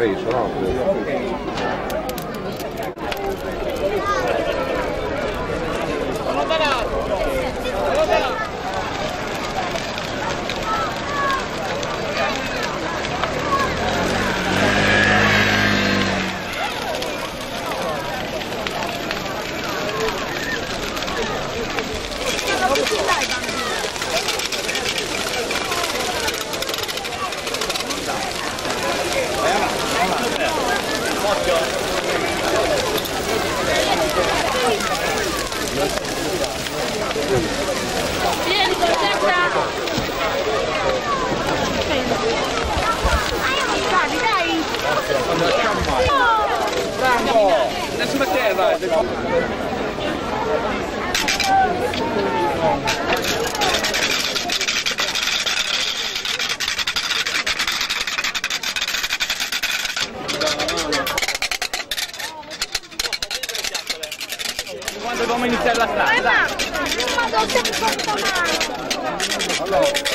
preso, no? Vieni, concerta! Dai, dai! Andiamo a camminare! Adesso mettere, dai! Quando dobbiamo iniziare la strada? Eh, ma, ma non se mi porta male. Allora,